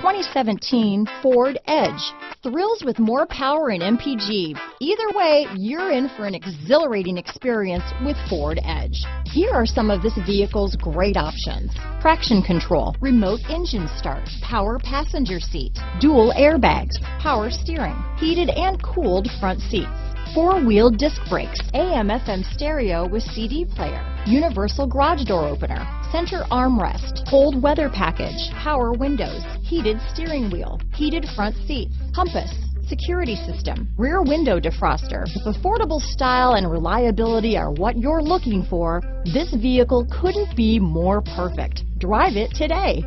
2017 Ford Edge. Thrills with more power and MPG. Either way, you're in for an exhilarating experience with Ford Edge. Here are some of this vehicle's great options. Traction control, remote engine start, power passenger seat, dual airbags, power steering, heated and cooled front seats, four-wheel disc brakes, AM FM stereo with CD player, universal garage door opener, center armrest, cold weather package, power windows, heated steering wheel, heated front seats, compass, security system, rear window defroster. If affordable style and reliability are what you're looking for, this vehicle couldn't be more perfect. Drive it today.